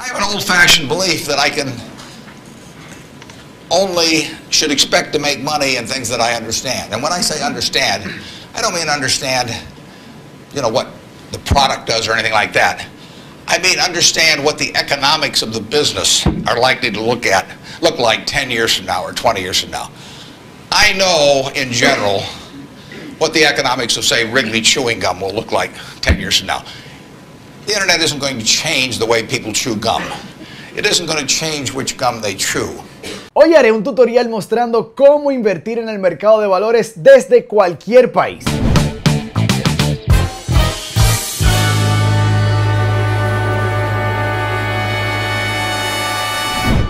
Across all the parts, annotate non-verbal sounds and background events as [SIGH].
I have an old fashioned belief that I can only should expect to make money in things that I understand. And when I say understand, I don't mean understand, you know, what the product does or anything like that. I mean understand what the economics of the business are likely to look at look like 10 years from now or 20 years from now. I know in general what the economics of say Wrigley chewing gum will look like 10 years from now. The internet isn't going to change the way people chew gum. It isn't going to change which gum they chew. Hoy haré un tutorial mostrando cómo invertir en el mercado de valores desde cualquier país.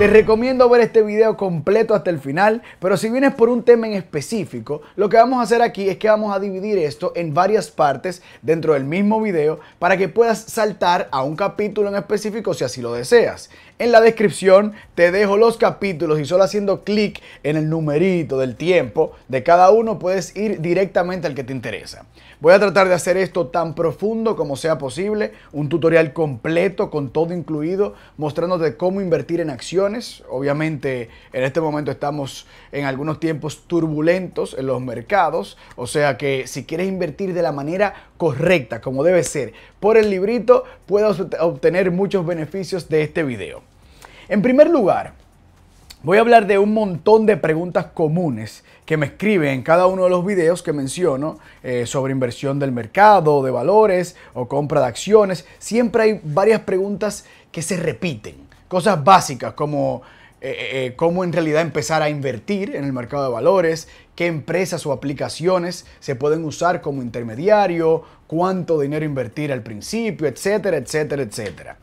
Te recomiendo ver este video completo hasta el final, pero si vienes por un tema en específico, lo que vamos a hacer aquí es que vamos a dividir esto en varias partes dentro del mismo video para que puedas saltar a un capítulo en específico si así lo deseas. En la descripción te dejo los capítulos y solo haciendo clic en el numerito del tiempo de cada uno puedes ir directamente al que te interesa. Voy a tratar de hacer esto tan profundo como sea posible, un tutorial completo con todo incluido, mostrándote cómo invertir en acciones. Obviamente en este momento estamos en algunos tiempos turbulentos en los mercados, o sea que si quieres invertir de la manera correcta, como debe ser, por el librito, puedes obtener muchos beneficios de este video. En primer lugar, Voy a hablar de un montón de preguntas comunes que me escriben en cada uno de los videos que menciono eh, sobre inversión del mercado, de valores o compra de acciones. Siempre hay varias preguntas que se repiten. Cosas básicas como eh, eh, cómo en realidad empezar a invertir en el mercado de valores, qué empresas o aplicaciones se pueden usar como intermediario, cuánto dinero invertir al principio, etcétera, etcétera, etcétera.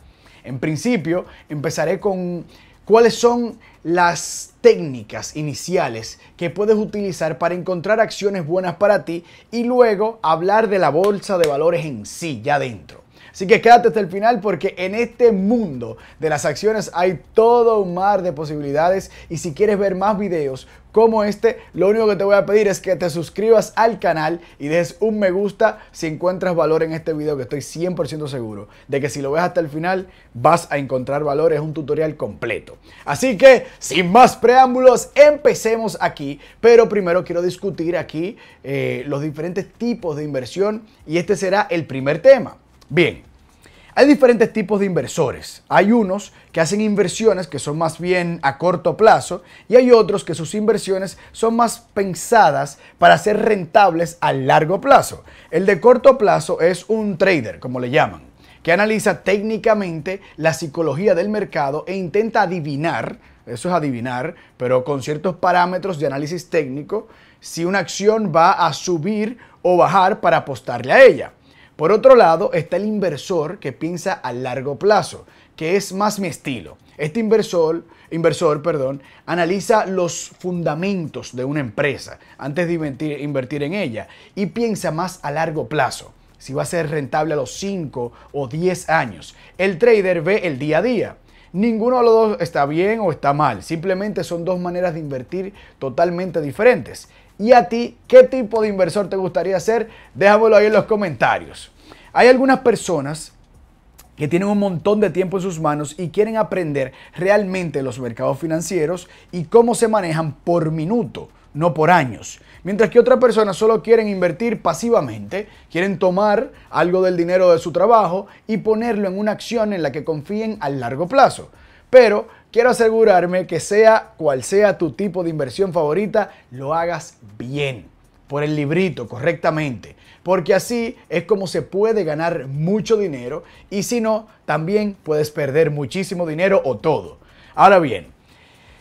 En principio, empezaré con cuáles son las técnicas iniciales que puedes utilizar para encontrar acciones buenas para ti y luego hablar de la bolsa de valores en sí, ya dentro. Así que quédate hasta el final porque en este mundo de las acciones hay todo un mar de posibilidades y si quieres ver más videos como este, lo único que te voy a pedir es que te suscribas al canal y dejes un me gusta si encuentras valor en este video que estoy 100% seguro de que si lo ves hasta el final vas a encontrar valor, es un tutorial completo. Así que sin más preámbulos, empecemos aquí, pero primero quiero discutir aquí eh, los diferentes tipos de inversión y este será el primer tema. Bien, hay diferentes tipos de inversores. Hay unos que hacen inversiones que son más bien a corto plazo y hay otros que sus inversiones son más pensadas para ser rentables a largo plazo. El de corto plazo es un trader, como le llaman, que analiza técnicamente la psicología del mercado e intenta adivinar, eso es adivinar, pero con ciertos parámetros de análisis técnico, si una acción va a subir o bajar para apostarle a ella. Por otro lado está el inversor que piensa a largo plazo, que es más mi estilo. Este inversor, inversor perdón, analiza los fundamentos de una empresa antes de invertir, invertir en ella y piensa más a largo plazo si va a ser rentable a los 5 o 10 años. El trader ve el día a día. Ninguno de los dos está bien o está mal, simplemente son dos maneras de invertir totalmente diferentes. ¿Y a ti qué tipo de inversor te gustaría ser? Déjamelo ahí en los comentarios. Hay algunas personas que tienen un montón de tiempo en sus manos y quieren aprender realmente los mercados financieros y cómo se manejan por minuto, no por años. Mientras que otras personas solo quieren invertir pasivamente, quieren tomar algo del dinero de su trabajo y ponerlo en una acción en la que confíen a largo plazo. Pero quiero asegurarme que sea cual sea tu tipo de inversión favorita, lo hagas bien, por el librito, correctamente. Porque así es como se puede ganar mucho dinero y si no, también puedes perder muchísimo dinero o todo. Ahora bien,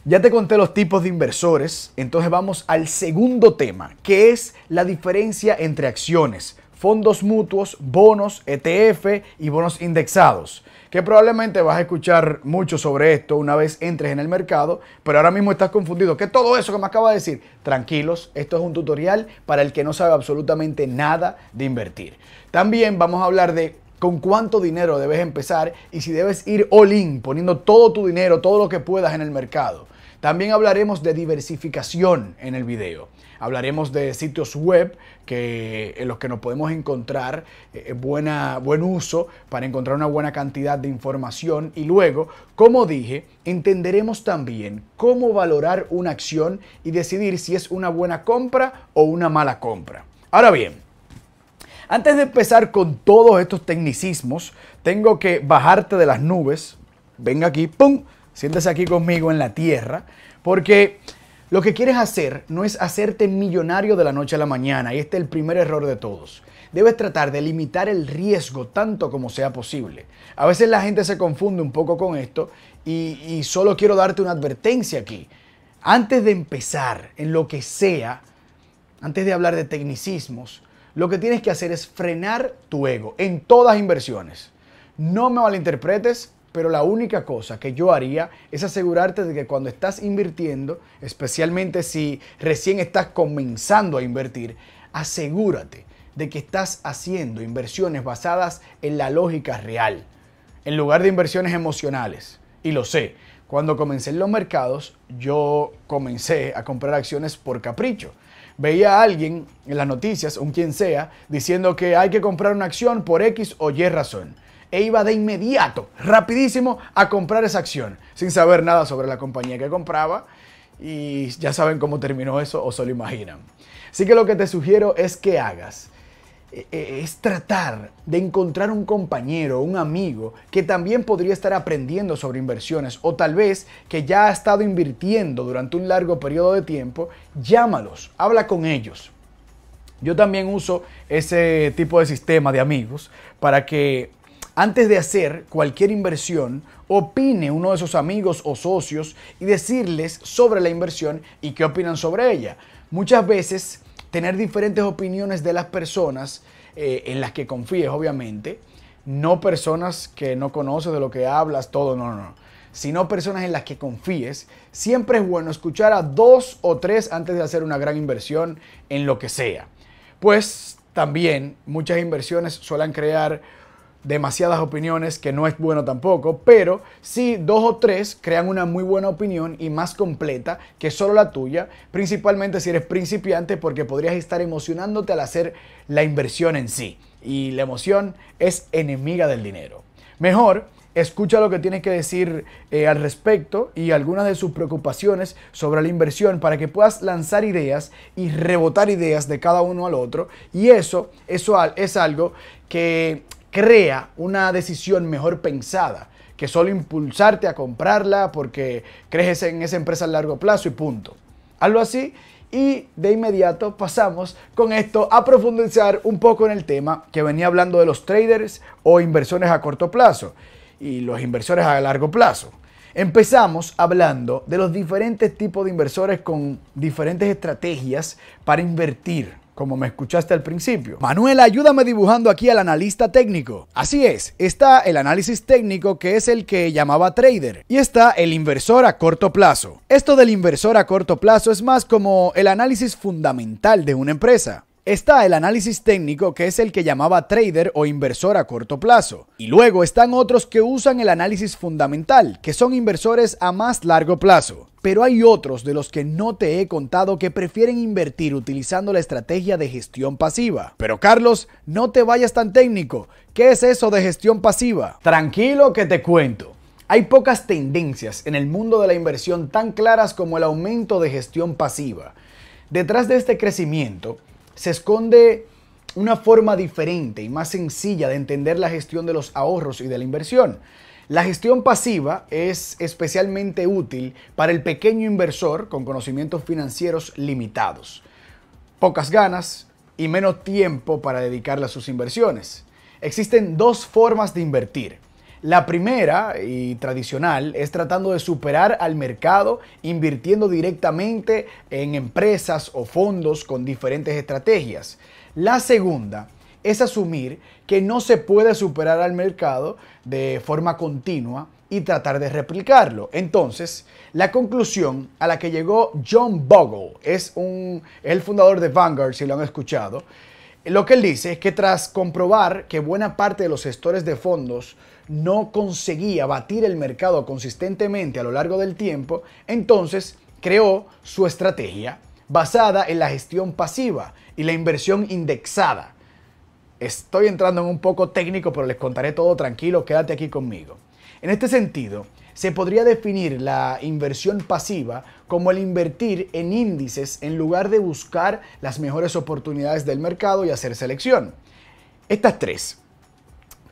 ya te conté los tipos de inversores, entonces vamos al segundo tema, que es la diferencia entre acciones, fondos mutuos, bonos, ETF y bonos indexados que probablemente vas a escuchar mucho sobre esto una vez entres en el mercado, pero ahora mismo estás confundido. ¿Qué todo eso que me acaba de decir? Tranquilos, esto es un tutorial para el que no sabe absolutamente nada de invertir. También vamos a hablar de con cuánto dinero debes empezar y si debes ir all in, poniendo todo tu dinero, todo lo que puedas en el mercado. También hablaremos de diversificación en el video. Hablaremos de sitios web que, en los que nos podemos encontrar eh, buena, buen uso para encontrar una buena cantidad de información y luego, como dije, entenderemos también cómo valorar una acción y decidir si es una buena compra o una mala compra. Ahora bien, antes de empezar con todos estos tecnicismos, tengo que bajarte de las nubes. Venga aquí, ¡pum! Siéntese aquí conmigo en la tierra, porque lo que quieres hacer no es hacerte millonario de la noche a la mañana, y este es el primer error de todos. Debes tratar de limitar el riesgo tanto como sea posible. A veces la gente se confunde un poco con esto y, y solo quiero darte una advertencia aquí. Antes de empezar en lo que sea, antes de hablar de tecnicismos, lo que tienes que hacer es frenar tu ego en todas inversiones. No me malinterpretes, pero la única cosa que yo haría es asegurarte de que cuando estás invirtiendo, especialmente si recién estás comenzando a invertir, asegúrate de que estás haciendo inversiones basadas en la lógica real, en lugar de inversiones emocionales. Y lo sé, cuando comencé en los mercados, yo comencé a comprar acciones por capricho. Veía a alguien en las noticias, un quien sea, diciendo que hay que comprar una acción por X o Y razón e iba de inmediato, rapidísimo, a comprar esa acción, sin saber nada sobre la compañía que compraba. Y ya saben cómo terminó eso o se lo imaginan. Así que lo que te sugiero es que hagas eh, eh, es tratar de encontrar un compañero, un amigo que también podría estar aprendiendo sobre inversiones o tal vez que ya ha estado invirtiendo durante un largo periodo de tiempo, llámalos, habla con ellos. Yo también uso ese tipo de sistema de amigos para que antes de hacer cualquier inversión, opine uno de sus amigos o socios y decirles sobre la inversión y qué opinan sobre ella. Muchas veces tener diferentes opiniones de las personas eh, en las que confíes, obviamente, no personas que no conoces de lo que hablas, todo, no, no, no, sino personas en las que confíes, siempre es bueno escuchar a dos o tres antes de hacer una gran inversión en lo que sea. Pues también muchas inversiones suelen crear demasiadas opiniones, que no es bueno tampoco, pero si dos o tres crean una muy buena opinión y más completa que solo la tuya, principalmente si eres principiante, porque podrías estar emocionándote al hacer la inversión en sí. Y la emoción es enemiga del dinero. Mejor, escucha lo que tienes que decir eh, al respecto y algunas de sus preocupaciones sobre la inversión para que puedas lanzar ideas y rebotar ideas de cada uno al otro. Y eso, eso es algo que crea una decisión mejor pensada que solo impulsarte a comprarla porque crees en esa empresa a largo plazo y punto. Algo así y de inmediato pasamos con esto a profundizar un poco en el tema que venía hablando de los traders o inversores a corto plazo y los inversores a largo plazo. Empezamos hablando de los diferentes tipos de inversores con diferentes estrategias para invertir como me escuchaste al principio. Manuel, ayúdame dibujando aquí al analista técnico. Así es, está el análisis técnico que es el que llamaba trader y está el inversor a corto plazo. Esto del inversor a corto plazo es más como el análisis fundamental de una empresa. Está el análisis técnico, que es el que llamaba trader o inversor a corto plazo. Y luego están otros que usan el análisis fundamental, que son inversores a más largo plazo. Pero hay otros de los que no te he contado que prefieren invertir utilizando la estrategia de gestión pasiva. Pero Carlos, no te vayas tan técnico. ¿Qué es eso de gestión pasiva? Tranquilo que te cuento. Hay pocas tendencias en el mundo de la inversión tan claras como el aumento de gestión pasiva. Detrás de este crecimiento se esconde una forma diferente y más sencilla de entender la gestión de los ahorros y de la inversión. La gestión pasiva es especialmente útil para el pequeño inversor con conocimientos financieros limitados, pocas ganas y menos tiempo para dedicarle a sus inversiones. Existen dos formas de invertir. La primera y tradicional es tratando de superar al mercado invirtiendo directamente en empresas o fondos con diferentes estrategias. La segunda es asumir que no se puede superar al mercado de forma continua y tratar de replicarlo. Entonces, la conclusión a la que llegó John Bogle es un, el fundador de Vanguard, si lo han escuchado. Lo que él dice es que tras comprobar que buena parte de los gestores de fondos no conseguía batir el mercado consistentemente a lo largo del tiempo, entonces creó su estrategia basada en la gestión pasiva y la inversión indexada. Estoy entrando en un poco técnico, pero les contaré todo tranquilo, quédate aquí conmigo. En este sentido, se podría definir la inversión pasiva como el invertir en índices en lugar de buscar las mejores oportunidades del mercado y hacer selección. Estas tres,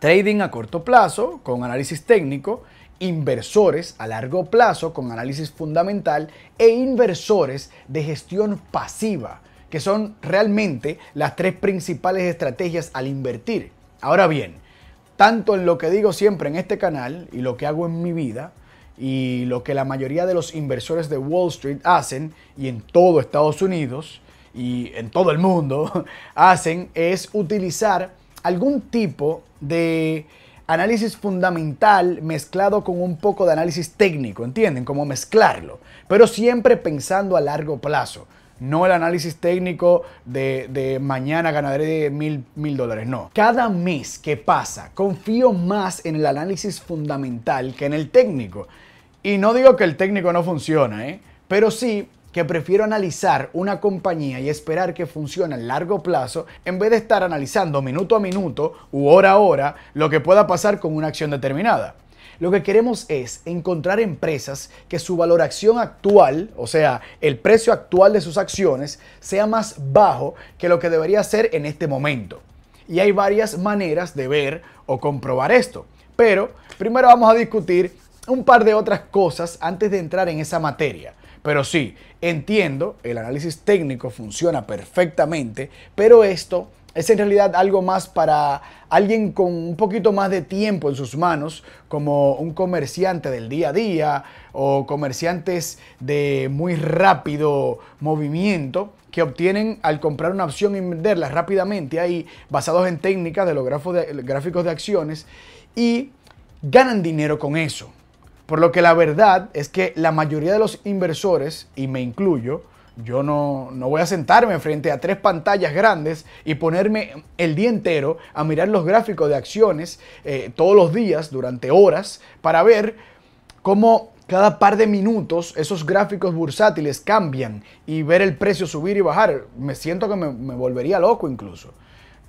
trading a corto plazo con análisis técnico, inversores a largo plazo con análisis fundamental e inversores de gestión pasiva, que son realmente las tres principales estrategias al invertir. Ahora bien, tanto en lo que digo siempre en este canal y lo que hago en mi vida y lo que la mayoría de los inversores de Wall Street hacen y en todo Estados Unidos y en todo el mundo [LAUGHS] hacen es utilizar algún tipo de análisis fundamental mezclado con un poco de análisis técnico, ¿entienden? Como mezclarlo, pero siempre pensando a largo plazo. No el análisis técnico de, mañana ganaré mil, mil dólares, no. Cada mes que pasa, confío más en el análisis fundamental que en el técnico. Y no digo que el técnico no funciona, ¿eh? pero sí que prefiero analizar una compañía y esperar que funcione a largo plazo en vez de estar analizando minuto a minuto u hora a hora lo que pueda pasar con una acción determinada. Lo que queremos es encontrar empresas que su valoración actual, o sea, el precio actual de sus acciones, sea más bajo que lo que debería ser en este momento. Y hay varias maneras de ver o comprobar esto. Pero primero vamos a discutir un par de otras cosas antes de entrar en esa materia. Pero sí, entiendo, el análisis técnico funciona perfectamente, pero esto es en realidad algo más para alguien con un poquito más de tiempo en sus manos, como un comerciante del día a día o comerciantes de muy rápido movimiento que obtienen al comprar una opción y venderla rápidamente ahí, basados en técnicas de los gráficos de acciones, y ganan dinero con eso. Por lo que la verdad es que la mayoría de los inversores, y me incluyo, yo no, voy a sentarme frente a tres pantallas grandes y ponerme el día entero a mirar los gráficos de acciones eh, todos los días durante horas para ver cómo cada par de minutos esos gráficos bursátiles cambian y ver el precio subir y bajar. Me siento que me volvería loco incluso.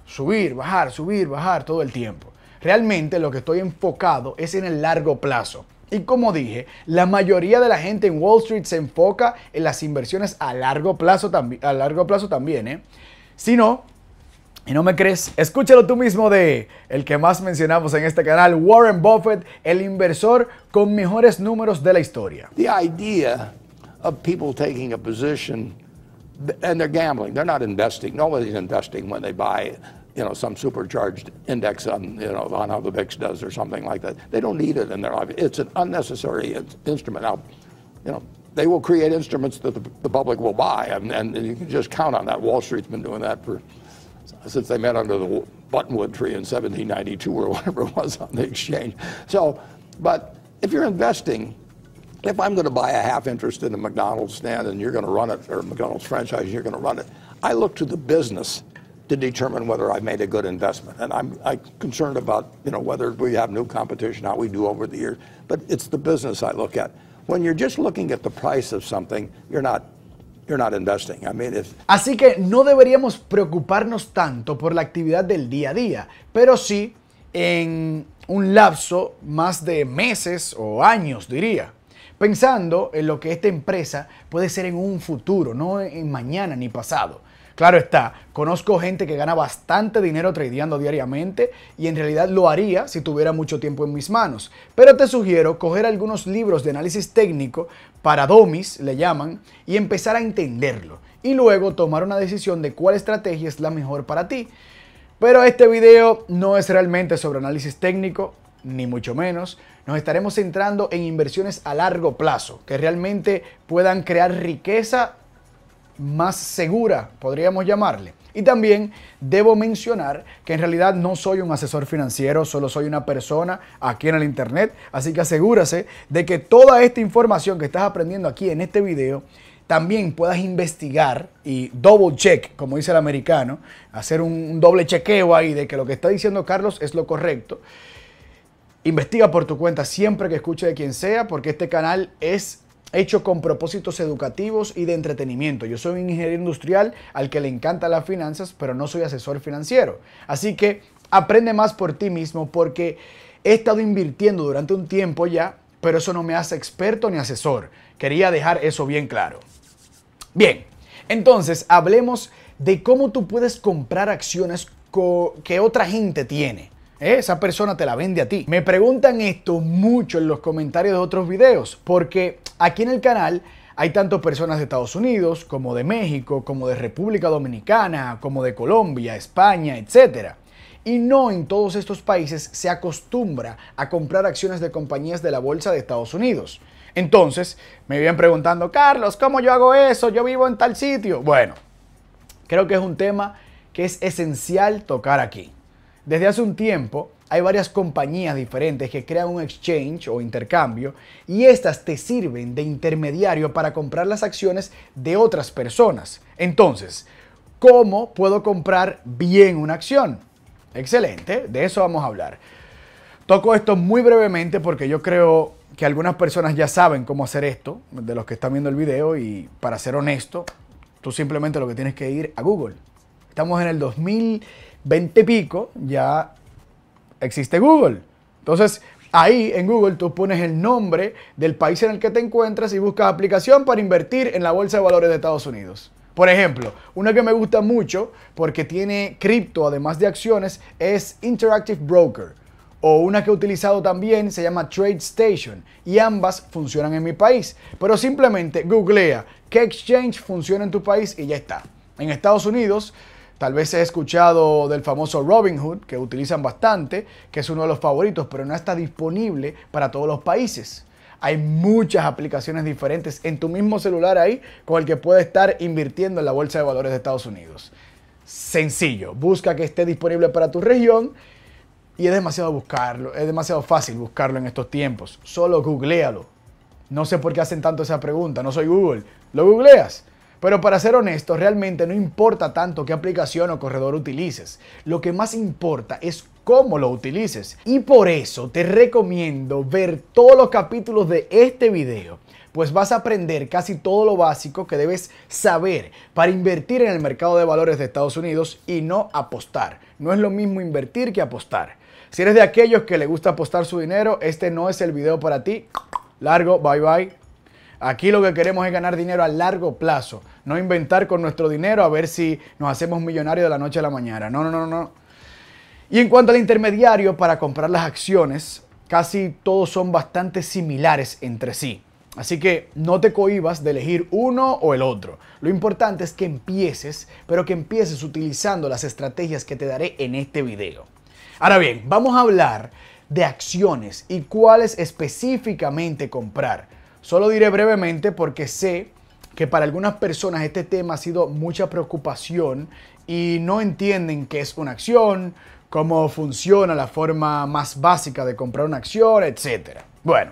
Subir, bajar, subir, bajar todo el tiempo. Realmente lo que estoy enfocado es en el largo plazo. Y como dije, la mayoría de la gente en Wall Street se enfoca en las inversiones a largo plazo, a largo plazo también. ¿eh? Si no, y no me crees, escúchalo tú mismo de el que más mencionamos en este canal, Warren Buffett, el inversor con mejores números de la historia. The idea of people taking a position and they're gambling, they're not investing. Nobody's investing when they buy you know, some supercharged index on, you know, on how the VIX does or something like that. They don't need it in their life. It's an unnecessary instrument. Now, you know, they will create instruments that the, the public will buy, and, and, you can just count on that. Wall Street's been doing that for since they met under the buttonwood tree in 1792 or [LAUGHS] whatever it was on the exchange. So, but if you're investing, if I'm going to buy a half interest in a McDonald's stand and you're going to run it, or McDonald's franchise, you're going to run it, I look to the business to determine whether I made a good investment. And I'm, I'm, concerned about, you know, whether we have new competition, how we do over the years. But it's the business I look at. When you're just looking at the price of something, you're not You're not investing. I mean, if... Así que no deberíamos preocuparnos tanto por la actividad del día a día, pero sí en un lapso más de meses o años, diría. Pensando en lo que esta empresa puede ser en un futuro, no en mañana ni pasado. Claro está, conozco gente que gana bastante dinero tradeando diariamente y en realidad lo haría si tuviera mucho tiempo en mis manos. Pero te sugiero coger algunos libros de análisis técnico para domis, le llaman, y empezar a entenderlo. Y luego tomar una decisión de cuál estrategia es la mejor para ti. Pero este video no es realmente sobre análisis técnico, ni mucho menos. Nos estaremos centrando en inversiones a largo plazo, que realmente puedan crear riqueza más segura, podríamos llamarle. Y también debo mencionar que en realidad no soy un asesor financiero, solo soy una persona aquí en el Internet. Así que asegúrase de que toda esta información que estás aprendiendo aquí en este video también puedas investigar y double check, como dice el americano, hacer un, doble chequeo ahí de que lo que está diciendo Carlos es lo correcto. Investiga por tu cuenta siempre que escuche de quien sea, porque este canal es hecho con propósitos educativos y de entretenimiento. Yo soy un ingeniero industrial al que le encantan las finanzas, pero no soy asesor financiero. Así que aprende más por ti mismo porque he estado invirtiendo durante un tiempo ya, pero eso no me hace experto ni asesor. Quería dejar eso bien claro. Bien, entonces hablemos de cómo tú puedes comprar acciones que otra gente tiene. ¿Eh? Esa persona te la vende a ti. Me preguntan esto mucho en los comentarios de otros videos, porque aquí en el canal hay tanto personas de Estados Unidos, como de México, como de República Dominicana, como de Colombia, España, etc. Y no en todos estos países se acostumbra a comprar acciones de compañías de la bolsa de Estados Unidos. Entonces, me vienen preguntando, Carlos, ¿cómo yo hago eso? Yo vivo en tal sitio. Bueno, creo que es un tema que es esencial tocar aquí. Desde hace un tiempo hay varias compañías diferentes que crean un exchange o intercambio y estas te sirven de intermediario para comprar las acciones de otras personas. Entonces, ¿cómo puedo comprar bien una acción? Excelente, de eso vamos a hablar. Toco esto muy brevemente porque yo creo que algunas personas ya saben cómo hacer esto, de los que están viendo el video, y para ser honesto, tú simplemente lo que tienes que ir a Google. Estamos en el 2000 20 y pico ya existe Google. Entonces, ahí en Google tú pones el nombre del país en el que te encuentras y buscas aplicación para invertir en la bolsa de valores de Estados Unidos. Por ejemplo, una que me gusta mucho porque tiene cripto además de acciones es Interactive Broker. O una que he utilizado también se llama TradeStation y ambas funcionan en mi país. Pero simplemente googlea qué exchange funciona en tu país y ya está. En Estados Unidos Tal vez he escuchado del famoso Robinhood, que utilizan bastante, que es uno de los favoritos, pero no está disponible para todos los países. Hay muchas aplicaciones diferentes en tu mismo celular ahí con el que puedes estar invirtiendo en la bolsa de valores de Estados Unidos. Sencillo, busca que esté disponible para tu región y es demasiado buscarlo, es demasiado fácil buscarlo en estos tiempos. Solo googlealo. No sé por qué hacen tanto esa pregunta, no soy Google. ¿Lo googleas? Pero para ser honesto, realmente no importa tanto qué aplicación o corredor utilices. Lo que más importa es cómo lo utilices. Y por eso te recomiendo ver todos los capítulos de este video pues vas a aprender casi todo lo básico que debes saber para invertir en el mercado de valores de Estados Unidos y no apostar. No es lo mismo invertir que apostar. Si eres de aquellos que le gusta apostar su dinero, este no es el video para ti. Largo, bye bye. Aquí lo que queremos es ganar dinero a largo plazo, no inventar con nuestro dinero a ver si nos hacemos millonarios de la noche a la mañana. No, no, no, no. Y en cuanto al intermediario para comprar las acciones, casi todos son bastante similares entre sí. Así que no te cohibas de elegir uno o el otro. Lo importante es que empieces, pero que empieces utilizando las estrategias que te daré en este video. Ahora bien, vamos a hablar de acciones y cuáles específicamente comprar. Solo diré brevemente porque sé que para algunas personas este tema ha sido mucha preocupación y no entienden qué es una acción, cómo funciona la forma más básica de comprar una acción, etc. Bueno,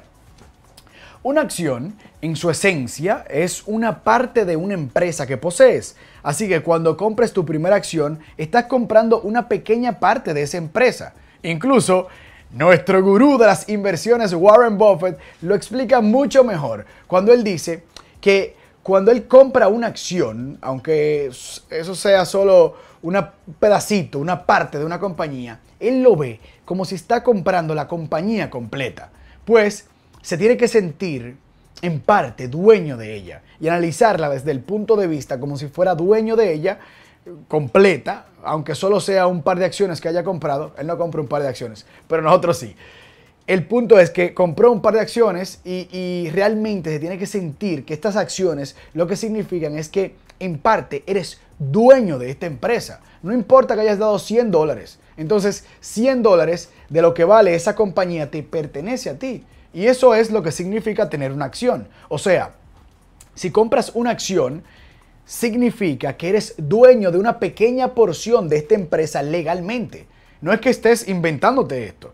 una acción en su esencia es una parte de una empresa que posees. Así que cuando compres tu primera acción, estás comprando una pequeña parte de esa empresa. Incluso nuestro gurú de las inversiones, Warren Buffett, lo explica mucho mejor cuando él dice que cuando él compra una acción, aunque eso sea solo un pedacito, una parte de una compañía, él lo ve como si está comprando la compañía completa. Pues se tiene que sentir en parte dueño de ella y analizarla desde el punto de vista como si fuera dueño de ella completa, aunque solo sea un par de acciones que haya comprado, él no compra un par de acciones, pero nosotros sí. El punto es que compró un par de acciones y, realmente se tiene que sentir que estas acciones lo que significan es que en parte eres dueño de esta empresa. No importa que hayas dado 100 dólares. Entonces 100 dólares de lo que vale esa compañía te pertenece a ti. Y eso es lo que significa tener una acción. O sea, si compras una acción, significa que eres dueño de una pequeña porción de esta empresa legalmente. No es que estés inventándote esto.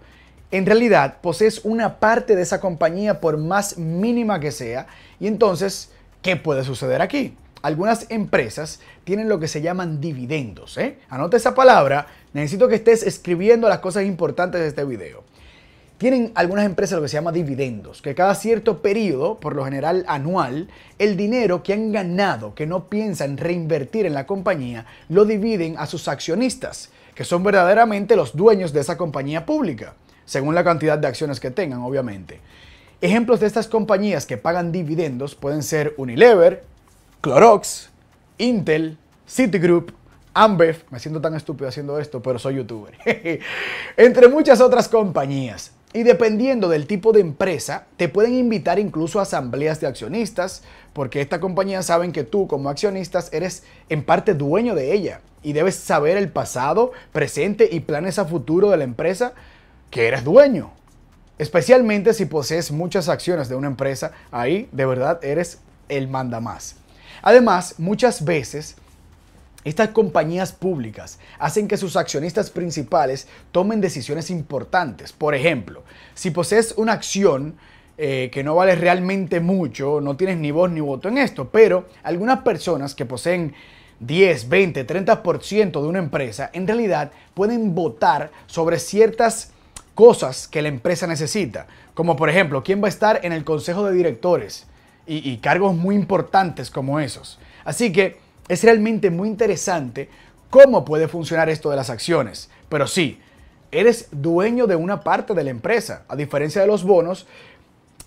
En realidad, posees una parte de esa compañía por más mínima que sea. Y entonces, ¿qué puede suceder aquí? Algunas empresas tienen lo que se llaman dividendos. ¿eh? Anota esa palabra. Necesito que estés escribiendo las cosas importantes de este video. Tienen algunas empresas lo que se llama dividendos, que cada cierto periodo, por lo general anual, el dinero que han ganado, que no piensan reinvertir en la compañía, lo dividen a sus accionistas, que son verdaderamente los dueños de esa compañía pública, según la cantidad de acciones que tengan, obviamente. Ejemplos de estas compañías que pagan dividendos pueden ser Unilever, Clorox, Intel, Citigroup, Ambev, me siento tan estúpido haciendo esto, pero soy youtuber, [LAUGHS] entre muchas otras compañías. Y dependiendo del tipo de empresa, te pueden invitar incluso a asambleas de accionistas, porque esta compañía saben que tú como accionistas eres en parte dueño de ella y debes saber el pasado, presente y planes a futuro de la empresa que eres dueño. Especialmente si posees muchas acciones de una empresa, ahí de verdad eres el manda más. Además, muchas veces estas compañías públicas hacen que sus accionistas principales tomen decisiones importantes. Por ejemplo, si posees una acción eh, que no vale realmente mucho, no tienes ni voz ni voto en esto, pero algunas personas que poseen 10, 20, 30% de una empresa, en realidad pueden votar sobre ciertas cosas que la empresa necesita, como por ejemplo, quién va a estar en el consejo de directores y cargos muy importantes como esos. Así que es realmente muy interesante cómo puede funcionar esto de las acciones. Pero sí, eres dueño de una parte de la empresa, a diferencia de los bonos,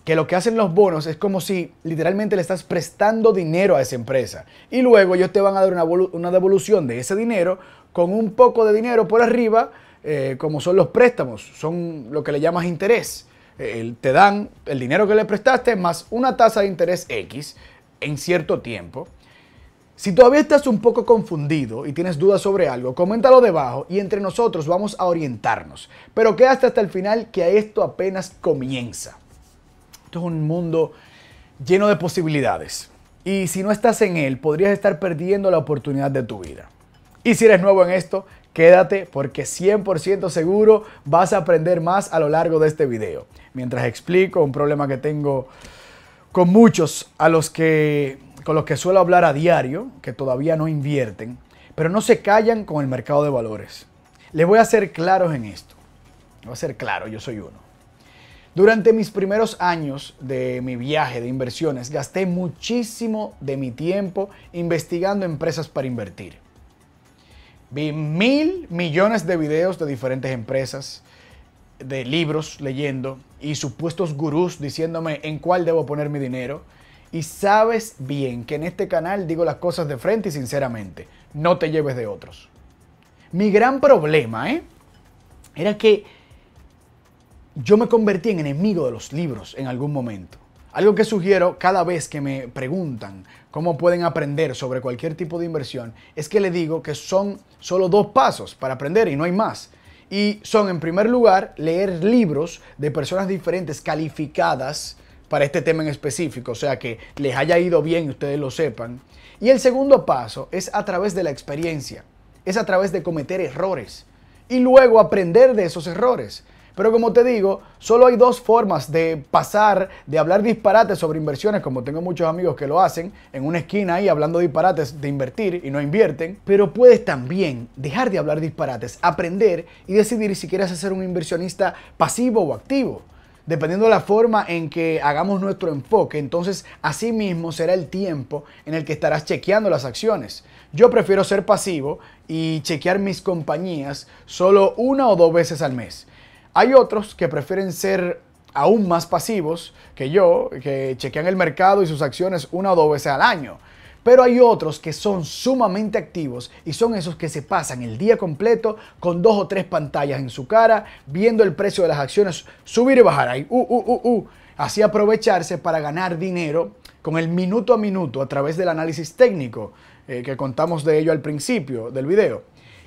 que lo que hacen los bonos es como si literalmente le estás prestando dinero a esa empresa. Y luego ellos te van a dar una, devolución de ese dinero con un poco de dinero por arriba, eh, como son los préstamos, son lo que le llamas interés. Eh, te dan el dinero que le prestaste más una tasa de interés X en cierto tiempo. Si todavía estás un poco confundido y tienes dudas sobre algo, coméntalo debajo y entre nosotros vamos a orientarnos. Pero quédate hasta el final que esto apenas comienza. Esto es un mundo lleno de posibilidades. Y si no estás en él, podrías estar perdiendo la oportunidad de tu vida. Y si eres nuevo en esto, quédate porque 100% seguro vas a aprender más a lo largo de este video. Mientras explico un problema que tengo con muchos a los que con los que suelo hablar a diario, que todavía no invierten, pero no se callan con el mercado de valores. Les voy a ser claros en esto. Voy a ser claro, yo soy uno. Durante mis primeros años de mi viaje de inversiones, gasté muchísimo de mi tiempo investigando empresas para invertir. Vi mil millones de videos de diferentes empresas, de libros leyendo y supuestos gurús diciéndome en cuál debo poner mi dinero y sabes bien que en este canal digo las cosas de frente y sinceramente. No te lleves de otros. Mi gran problema, ¿eh? Era que yo me convertí en enemigo de los libros en algún momento. Algo que sugiero cada vez que me preguntan cómo pueden aprender sobre cualquier tipo de inversión es que le digo que son solo dos pasos para aprender y no hay más. Y son, en primer lugar, leer libros de personas diferentes calificadas para este tema en específico, o sea que les haya ido bien y ustedes lo sepan. Y el segundo paso es a través de la experiencia, es a través de cometer errores y luego aprender de esos errores. Pero como te digo, solo hay dos formas de pasar de hablar disparates sobre inversiones, como tengo muchos amigos que lo hacen, en una esquina ahí hablando disparates de invertir y no invierten, pero puedes también dejar de hablar disparates, aprender y decidir si quieres ser un inversionista pasivo o activo dependiendo de la forma en que hagamos nuestro enfoque, entonces así mismo será el tiempo en el que estarás chequeando las acciones. Yo prefiero ser pasivo y chequear mis compañías solo una o dos veces al mes. Hay otros que prefieren ser aún más pasivos que yo, que chequean el mercado y sus acciones una o dos veces al año. Pero hay otros que son sumamente activos y son esos que se pasan el día completo con dos o tres pantallas en su cara, viendo el precio de las acciones subir y bajar ahí. Uh, uh, uh, uh. Así aprovecharse para ganar dinero con el minuto a minuto a través del análisis técnico eh, que contamos de ello al principio del video.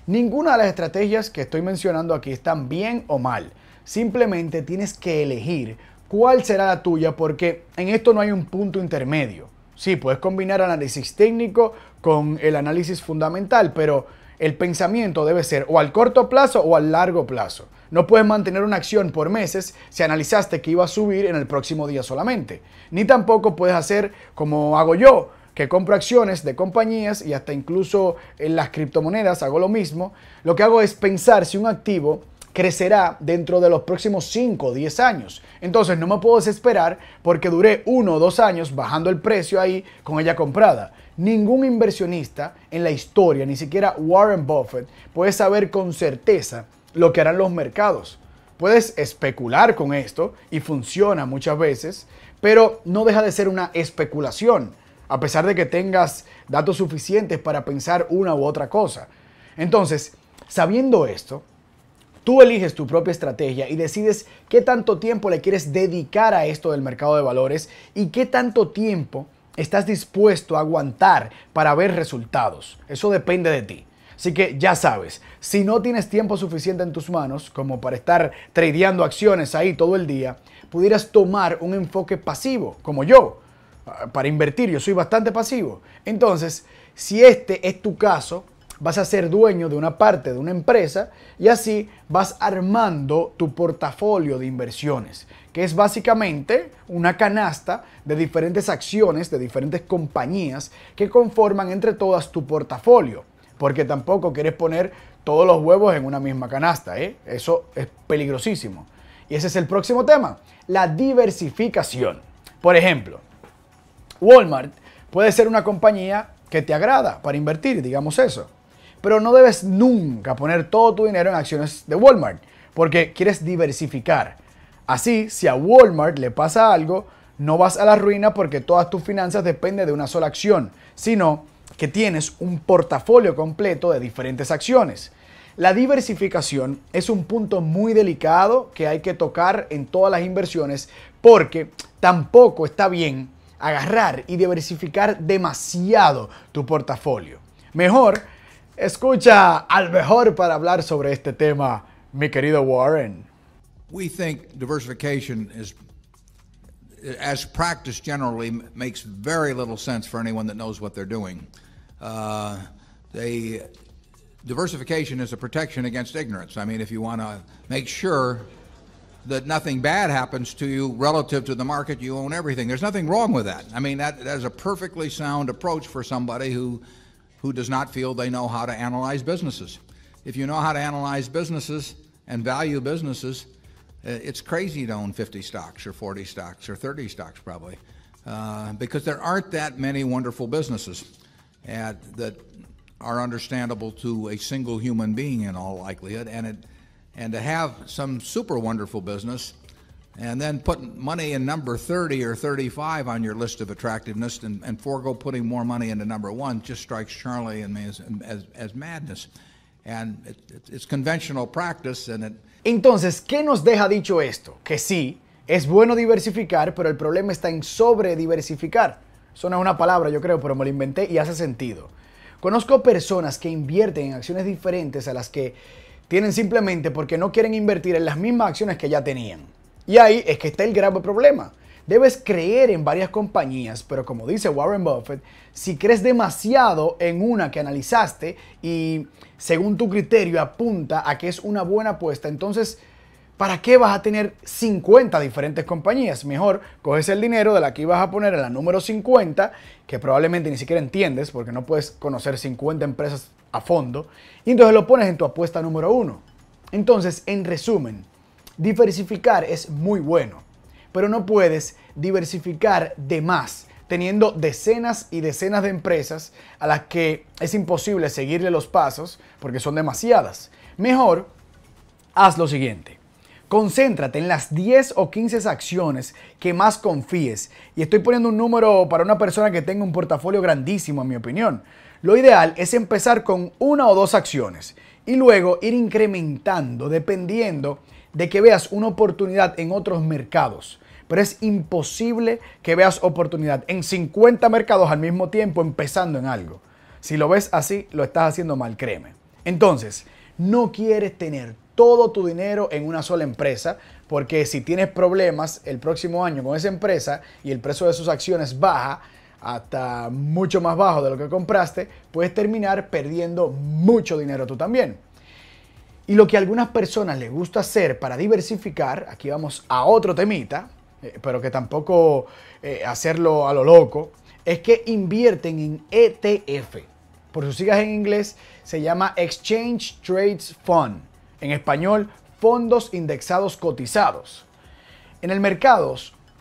Ninguna de las estrategias que estoy mencionando aquí están bien o mal. Simplemente tienes que elegir cuál será la tuya porque en esto no hay un punto intermedio. Sí, puedes combinar análisis técnico con el análisis fundamental, pero el pensamiento debe ser o al corto plazo o al largo plazo. No puedes mantener una acción por meses si analizaste que iba a subir en el próximo día solamente. Ni tampoco puedes hacer como hago yo, que compro acciones de compañías y hasta incluso en las criptomonedas hago lo mismo. Lo que hago es pensar si un activo crecerá dentro de los próximos 5 o 10 años. Entonces no me puedo desesperar porque duré uno o dos años bajando el precio ahí con ella comprada. Ningún inversionista en la historia, ni siquiera Warren Buffett, puede saber con certeza lo que harán los mercados. Puedes especular con esto y funciona muchas veces, pero no deja de ser una especulación, a pesar de que tengas datos suficientes para pensar una u otra cosa. Entonces, sabiendo esto, Tú eliges tu propia estrategia y decides qué tanto tiempo le quieres dedicar a esto del mercado de valores y qué tanto tiempo estás dispuesto a aguantar para ver resultados. Eso depende de ti. Así que ya sabes, si no tienes tiempo suficiente en tus manos como para estar tradeando acciones ahí todo el día, pudieras tomar un enfoque pasivo, como yo. Ah, para invertir, yo soy bastante pasivo. Entonces, si este es tu caso, vas a ser dueño de una parte de una empresa y así vas armando tu portafolio de inversiones, que es básicamente una canasta de diferentes acciones de diferentes compañías que conforman entre todas tu portafolio, porque tampoco quieres poner todos los huevos en una misma canasta, ¿eh? eso es peligrosísimo. Y ese es el próximo tema, la diversificación. Por ejemplo, Walmart puede ser una compañía que te agrada para invertir, digamos eso pero no debes nunca poner todo tu dinero en acciones de Walmart, porque quieres diversificar. Así, si a Walmart le pasa algo, no vas a la ruina porque todas tus finanzas dependen de una sola acción, sino que tienes un portafolio completo de diferentes acciones. La diversificación es un punto muy delicado que hay que tocar en todas las inversiones porque tampoco está bien agarrar y diversificar demasiado tu portafolio. Mejor Escucha al mejor para hablar sobre este tema, mi querido Warren. We think diversification is, as practice generally, makes very little sense for anyone that knows what they're doing. Uh, they, diversification is a protection against ignorance. I mean, if you want to make sure that nothing bad happens to you relative to the market, you own everything. There's nothing wrong with that. I mean, that, that is a perfectly sound approach for somebody who who does not feel they know how to analyze businesses. If you know how to analyze businesses and value businesses, uh, it's crazy to own 50 stocks or 40 stocks or 30 stocks probably, uh, because there aren't that many wonderful businesses at, that are understandable to a single human being in all likelihood. And, it, and to have some super wonderful business and then put money in number 30 or 35 on your list of attractiveness and, and forego putting more money into number one just strikes Charlie and me as, as, as madness. And it, it, it's conventional practice and it, Entonces, ¿qué nos deja dicho esto? Que sí, es bueno diversificar, pero el problema está en sobrediversificar. Eso no una palabra, yo creo, pero me lo inventé y hace sentido. Conozco personas que invierten en acciones diferentes a las que tienen simplemente porque no quieren invertir en las mismas acciones que ya tenían. Y ahí es que está el grave problema. Debes creer en varias compañías, pero como dice Warren Buffett, si crees demasiado en una que analizaste y según tu criterio apunta a que es una buena apuesta, entonces, ¿para qué vas a tener 50 diferentes compañías? Mejor coges el dinero de la que ibas a poner en la número 50, que probablemente ni siquiera entiendes porque no puedes conocer 50 empresas a fondo, y entonces lo pones en tu apuesta número 1. Entonces, en resumen, Diversificar es muy bueno, pero no puedes diversificar de más, teniendo decenas y decenas de empresas a las que es imposible seguirle los pasos porque son demasiadas. Mejor, haz lo siguiente. Concéntrate en las 10 o 15 acciones que más confíes. Y estoy poniendo un número para una persona que tenga un portafolio grandísimo, en mi opinión. Lo ideal es empezar con una o dos acciones y luego ir incrementando dependiendo de que veas una oportunidad en otros mercados. Pero es imposible que veas oportunidad en 50 mercados al mismo tiempo empezando en algo. Si lo ves así, lo estás haciendo mal, créeme. Entonces, no quieres tener todo tu dinero en una sola empresa, porque si tienes problemas el próximo año con esa empresa y el precio de sus acciones baja hasta mucho más bajo de lo que compraste, puedes terminar perdiendo mucho dinero tú también. Y lo que a algunas personas les gusta hacer para diversificar, aquí vamos a otro temita, eh, pero que tampoco eh, hacerlo a lo loco, es que invierten en ETF. Por sus siglas en inglés se llama Exchange Trades Fund. En español, fondos indexados cotizados. En el mercado,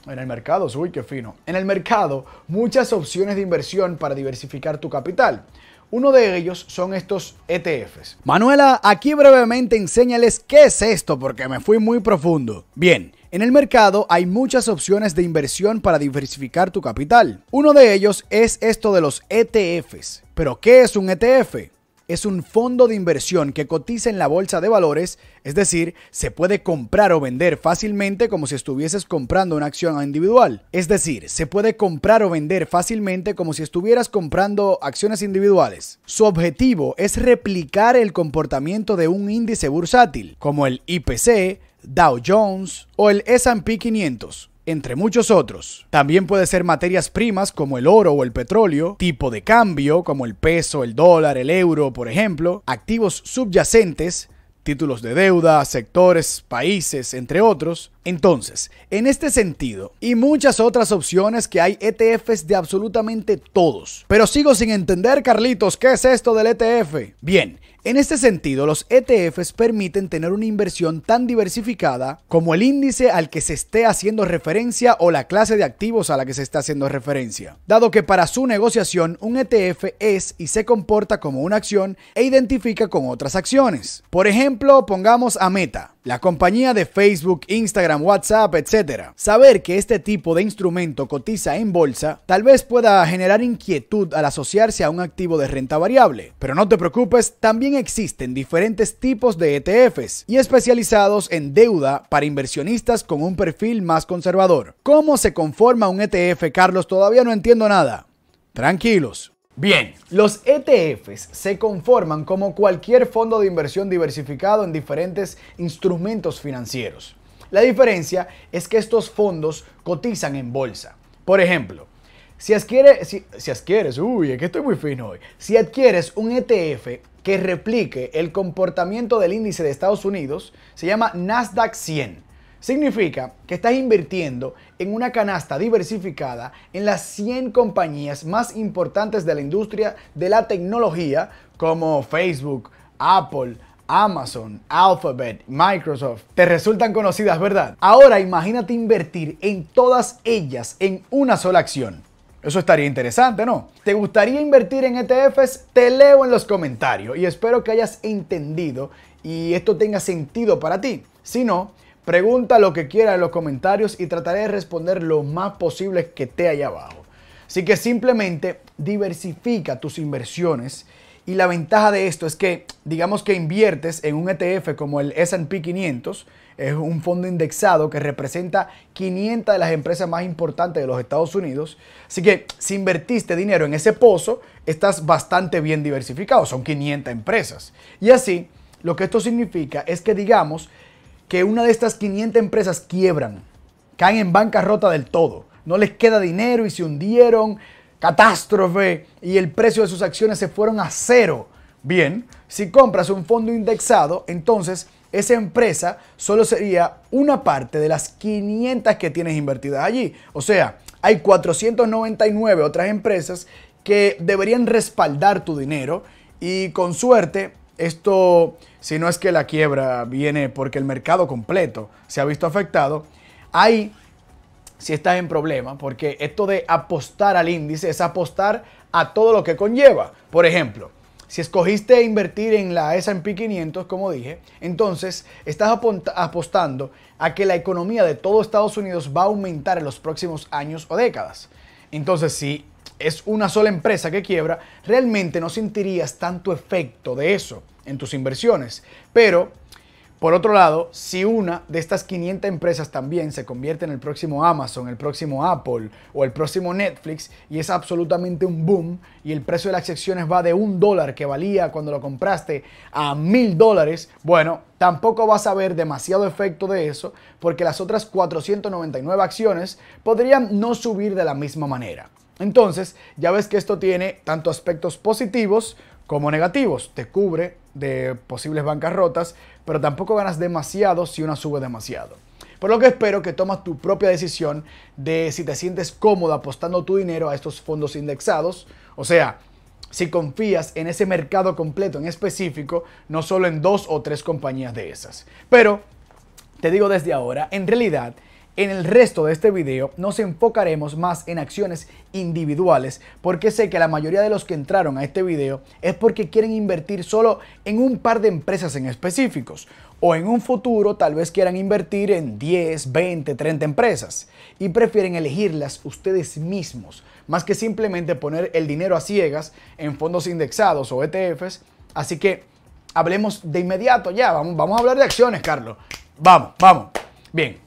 en el mercado, uy, qué fino. En el mercado, muchas opciones de inversión para diversificar tu capital. Uno de ellos son estos ETFs. Manuela, aquí brevemente enséñales qué es esto porque me fui muy profundo. Bien, en el mercado hay muchas opciones de inversión para diversificar tu capital. Uno de ellos es esto de los ETFs. ¿Pero qué es un ETF? Es un fondo de inversión que cotiza en la bolsa de valores, es decir, se puede comprar o vender fácilmente como si estuvieses comprando una acción individual. Es decir, se puede comprar o vender fácilmente como si estuvieras comprando acciones individuales. Su objetivo es replicar el comportamiento de un índice bursátil, como el IPC, Dow Jones o el SP 500 entre muchos otros. También puede ser materias primas como el oro o el petróleo, tipo de cambio como el peso, el dólar, el euro, por ejemplo, activos subyacentes, títulos de deuda, sectores, países, entre otros. Entonces, en este sentido, y muchas otras opciones que hay ETFs de absolutamente todos. Pero sigo sin entender, Carlitos, ¿qué es esto del ETF? Bien, en este sentido, los ETFs permiten tener una inversión tan diversificada como el índice al que se esté haciendo referencia o la clase de activos a la que se está haciendo referencia, dado que para su negociación un ETF es y se comporta como una acción e identifica con otras acciones. Por ejemplo, pongamos a Meta la compañía de Facebook, Instagram, WhatsApp, etc. Saber que este tipo de instrumento cotiza en bolsa tal vez pueda generar inquietud al asociarse a un activo de renta variable. Pero no te preocupes, también existen diferentes tipos de ETFs y especializados en deuda para inversionistas con un perfil más conservador. ¿Cómo se conforma un ETF, Carlos? Todavía no entiendo nada. Tranquilos. Bien, los ETFs se conforman como cualquier fondo de inversión diversificado en diferentes instrumentos financieros. La diferencia es que estos fondos cotizan en bolsa. Por ejemplo, si adquieres, si, adquieres, uy, estoy muy hoy. Si adquieres un ETF que replique el comportamiento del índice de Estados Unidos, se llama Nasdaq 100 Significa que estás invirtiendo en una canasta diversificada en las 100 compañías más importantes de la industria de la tecnología como Facebook, Apple, Amazon, Alphabet, Microsoft, te resultan conocidas, ¿verdad? Ahora imagínate invertir en todas ellas en una sola acción. Eso estaría interesante, ¿no? ¿Te gustaría invertir en ETFs? Te leo en los comentarios y espero que hayas entendido y esto tenga sentido para ti. Si no, Pregunta lo que quiera en los comentarios y trataré de responder lo más posible que esté allá abajo. Así que simplemente diversifica tus inversiones y la ventaja de esto es que digamos que inviertes en un ETF como el SP 500, es un fondo indexado que representa 500 de las empresas más importantes de los Estados Unidos. Así que si invertiste dinero en ese pozo, estás bastante bien diversificado, son 500 empresas. Y así, lo que esto significa es que digamos que una de estas 500 empresas quiebran, caen en bancarrota del todo, no les queda dinero y se hundieron, catástrofe, y el precio de sus acciones se fueron a cero. Bien, si compras un fondo indexado, entonces esa empresa solo sería una parte de las 500 que tienes invertidas allí. O sea, hay 499 otras empresas que deberían respaldar tu dinero y con suerte esto, si no es que la quiebra viene porque el mercado completo se ha visto afectado, ahí si estás en problema, porque esto de apostar al índice es apostar a todo lo que conlleva. Por ejemplo, si escogiste invertir en la S&P 500, como dije, entonces estás apostando a que la economía de todo Estados Unidos va a aumentar en los próximos años o décadas. Entonces, si es una sola empresa que quiebra, realmente no sentirías tanto efecto de eso en tus inversiones. Pero, por otro lado, si una de estas 500 empresas también se convierte en el próximo Amazon, el próximo Apple o el próximo Netflix y es absolutamente un boom y el precio de las acciones va de un dólar que valía cuando lo compraste a mil dólares, bueno, tampoco vas a ver demasiado efecto de eso porque las otras 499 acciones podrían no subir de la misma manera. Entonces, ya ves que esto tiene tanto aspectos positivos como negativos. Te cubre de posibles bancarrotas, pero tampoco ganas demasiado si una sube demasiado. Por lo que espero que tomas tu propia decisión de si te sientes cómodo apostando tu dinero a estos fondos indexados. O sea, si confías en ese mercado completo en específico, no solo en dos o tres compañías de esas. Pero, te digo desde ahora, en realidad, en el resto de este video nos enfocaremos más en acciones individuales porque sé que la mayoría de los que entraron a este video es porque quieren invertir solo en un par de empresas en específicos o en un futuro tal vez quieran invertir en 10, 20, 30 empresas y prefieren elegirlas ustedes mismos más que simplemente poner el dinero a ciegas en fondos indexados o ETFs. Así que hablemos de inmediato ya, vamos, vamos a hablar de acciones, Carlos. Vamos, vamos. Bien.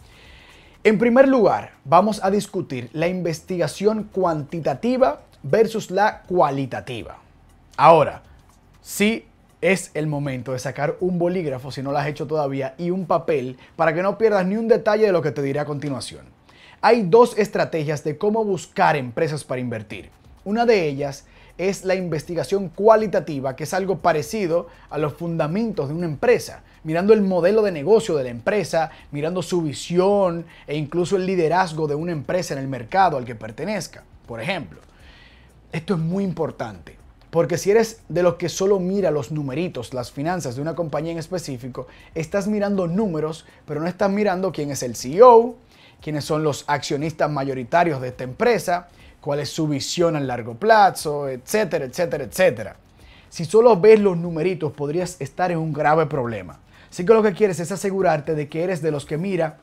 En primer lugar, vamos a discutir la investigación cuantitativa versus la cualitativa. Ahora, sí es el momento de sacar un bolígrafo si no lo has hecho todavía y un papel para que no pierdas ni un detalle de lo que te diré a continuación. Hay dos estrategias de cómo buscar empresas para invertir. Una de ellas es la investigación cualitativa, que es algo parecido a los fundamentos de una empresa, mirando el modelo de negocio de la empresa, mirando su visión e incluso el liderazgo de una empresa en el mercado al que pertenezca, por ejemplo. Esto es muy importante, porque si eres de los que solo mira los numeritos, las finanzas de una compañía en específico, estás mirando números, pero no estás mirando quién es el CEO, quiénes son los accionistas mayoritarios de esta empresa, cuál es su visión a largo plazo, etcétera, etcétera, etcétera. Si solo ves los numeritos, podrías estar en un grave problema. Así que lo que quieres es asegurarte de que eres de los que mira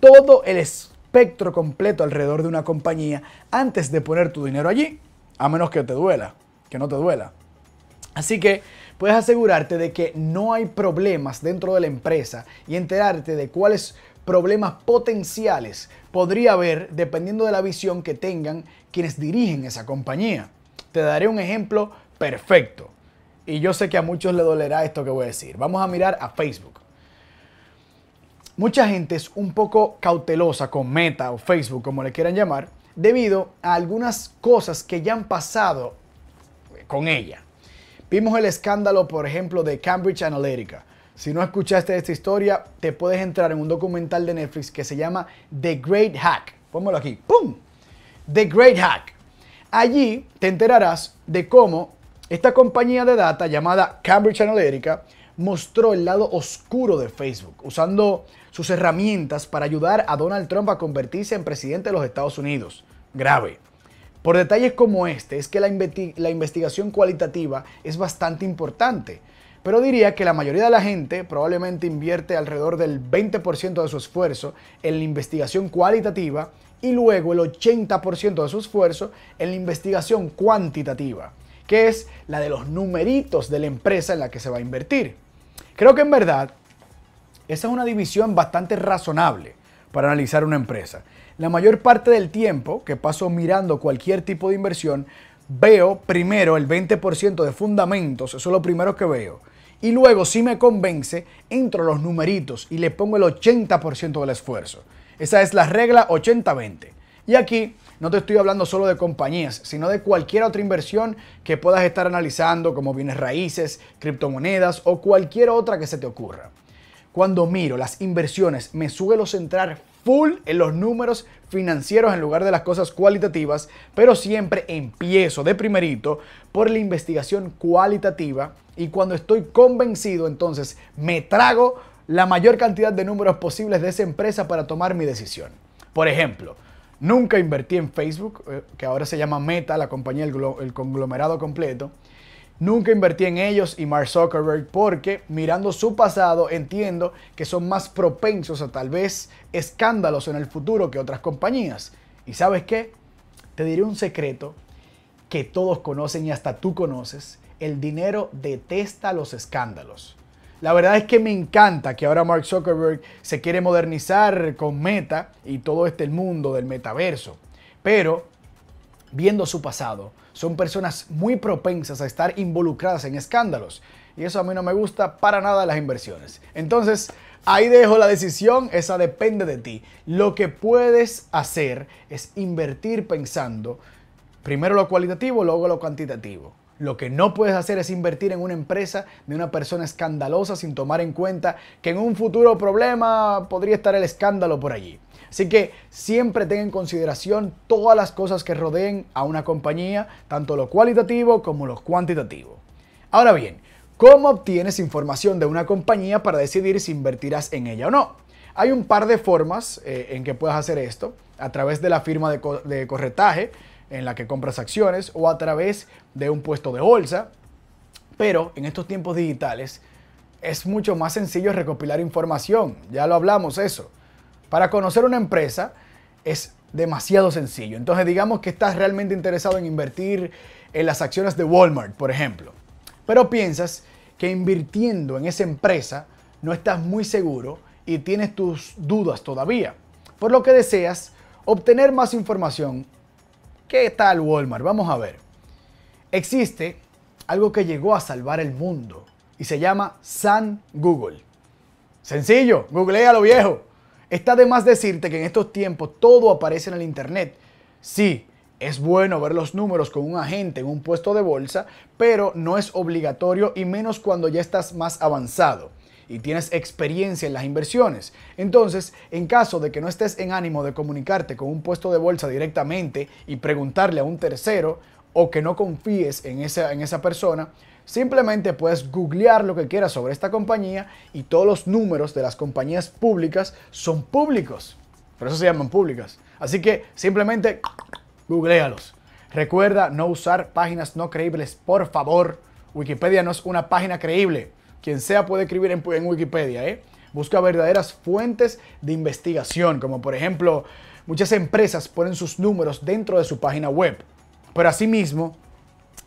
todo el espectro completo alrededor de una compañía antes de poner tu dinero allí, a menos que te duela, que no te duela. Así que puedes asegurarte de que no hay problemas dentro de la empresa y enterarte de cuáles problemas potenciales podría haber dependiendo de la visión que tengan quienes dirigen esa compañía. Te daré un ejemplo perfecto. Y yo sé que a muchos le dolerá esto que voy a decir. Vamos a mirar a Facebook. Mucha gente es un poco cautelosa con Meta o Facebook, como le quieran llamar, debido a algunas cosas que ya han pasado con ella. Vimos el escándalo, por ejemplo, de Cambridge Analytica, si no escuchaste esta historia, te puedes entrar en un documental de Netflix que se llama The Great Hack. Póngalo aquí. ¡Pum! The Great Hack. Allí te enterarás de cómo esta compañía de data llamada Cambridge Analytica mostró el lado oscuro de Facebook, usando sus herramientas para ayudar a Donald Trump a convertirse en presidente de los Estados Unidos. Grave. Por detalles como este, es que la, la investigación cualitativa es bastante importante pero diría que la mayoría de la gente probablemente invierte alrededor del 20% de su esfuerzo en la investigación cualitativa y luego el 80% de su esfuerzo en la investigación cuantitativa, que es la de los numeritos de la empresa en la que se va a invertir. Creo que en verdad esa es una división bastante razonable para analizar una empresa. La mayor parte del tiempo que paso mirando cualquier tipo de inversión, veo primero el 20% de fundamentos, eso es lo primero que veo. Y luego, si me convence, entro los numeritos y le pongo el 80% del esfuerzo. Esa es la regla 80-20. Y aquí no te estoy hablando solo de compañías, sino de cualquier otra inversión que puedas estar analizando, como bienes raíces, criptomonedas o cualquier otra que se te ocurra. Cuando miro las inversiones, me suelo centrar full en los números financieros en lugar de las cosas cualitativas, pero siempre empiezo de primerito por la investigación cualitativa y cuando estoy convencido entonces me trago la mayor cantidad de números posibles de esa empresa para tomar mi decisión. Por ejemplo, nunca invertí en Facebook, eh, que ahora se llama Meta, la compañía, el conglomerado completo. Nunca invertí en ellos y Mark Zuckerberg porque mirando su pasado entiendo que son más propensos a tal vez escándalos en el futuro que otras compañías. ¿Y sabes qué? Te diré un secreto que todos conocen y hasta tú conoces. El dinero detesta los escándalos. La verdad es que me encanta que ahora Mark Zuckerberg se quiere modernizar con Meta y todo este mundo del metaverso. Pero viendo su pasado, son personas muy propensas a estar involucradas en escándalos. Y eso a mí no me gusta para nada las inversiones. Entonces, ahí dejo la decisión, esa depende de ti. Lo que puedes hacer es invertir pensando primero lo cualitativo, luego lo cuantitativo. Lo que no puedes hacer es invertir en una empresa de una persona escandalosa sin tomar en cuenta que en un futuro problema podría estar el escándalo por allí. Así que siempre ten en consideración todas las cosas que rodeen a una compañía, tanto lo cualitativo como lo cuantitativo. Ahora bien, ¿cómo obtienes información de una compañía para decidir si invertirás en ella o no? Hay un par de formas eh, en que puedes hacer esto, a través de la firma de, de corretaje en la que compras acciones o a través de un puesto de bolsa, pero en estos tiempos digitales es mucho más sencillo recopilar información, ya lo hablamos eso. Para conocer una empresa es demasiado sencillo. Entonces digamos que estás realmente interesado en invertir en las acciones de Walmart, por ejemplo. Pero piensas que invirtiendo en esa empresa no estás muy seguro y tienes tus dudas todavía. Por lo que deseas obtener más información. ¿Qué tal Walmart? Vamos a ver. Existe algo que llegó a salvar el mundo y se llama San Google. Sencillo, googlea lo viejo. Está de más decirte que en estos tiempos todo aparece en el Internet. Sí, es bueno ver los números con un agente en un puesto de bolsa, pero no es obligatorio y menos cuando ya estás más avanzado y tienes experiencia en las inversiones. Entonces, en caso de que no estés en ánimo de comunicarte con un puesto de bolsa directamente y preguntarle a un tercero o que no confíes en esa, en esa persona, Simplemente puedes googlear lo que quieras sobre esta compañía y todos los números de las compañías públicas son públicos. Por eso se llaman públicas. Así que simplemente googlealos. Recuerda no usar páginas no creíbles, por favor. Wikipedia no es una página creíble. Quien sea puede escribir en, en Wikipedia. ¿eh? Busca verdaderas fuentes de investigación, como por ejemplo, muchas empresas ponen sus números dentro de su página web. Pero asimismo,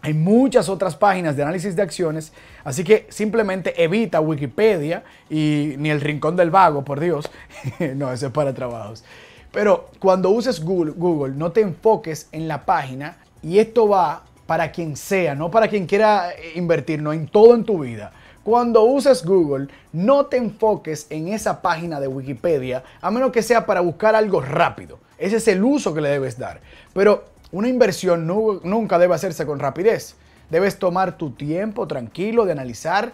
hay muchas otras páginas de análisis de acciones, así que simplemente evita Wikipedia y ni el rincón del vago, por Dios. [LAUGHS] no, eso es para trabajos. Pero cuando uses Google, Google, no te enfoques en la página y esto va para quien sea, no para quien quiera invertir, no en todo en tu vida. Cuando uses Google, no te enfoques en esa página de Wikipedia, a menos que sea para buscar algo rápido. Ese es el uso que le debes dar. Pero una inversión nunca debe hacerse con rapidez. Debes tomar tu tiempo tranquilo de analizar,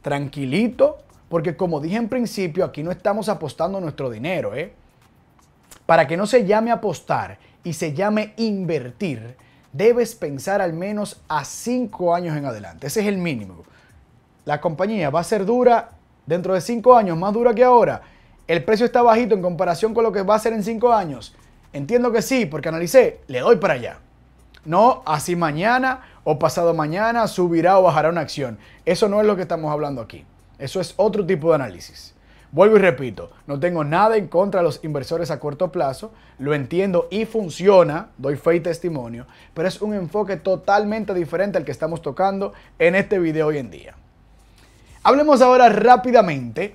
tranquilito, porque como dije en principio, aquí no estamos apostando nuestro dinero. ¿eh? Para que no se llame apostar y se llame invertir, debes pensar al menos a cinco años en adelante. Ese es el mínimo. La compañía va a ser dura dentro de cinco años, más dura que ahora. El precio está bajito en comparación con lo que va a ser en cinco años. Entiendo que sí, porque analicé, le doy para allá. No, así mañana o pasado mañana subirá o bajará una acción. Eso no es lo que estamos hablando aquí. Eso es otro tipo de análisis. Vuelvo y repito, no tengo nada en contra de los inversores a corto plazo, lo entiendo y funciona, doy fe y testimonio, pero es un enfoque totalmente diferente al que estamos tocando en este video hoy en día. Hablemos ahora rápidamente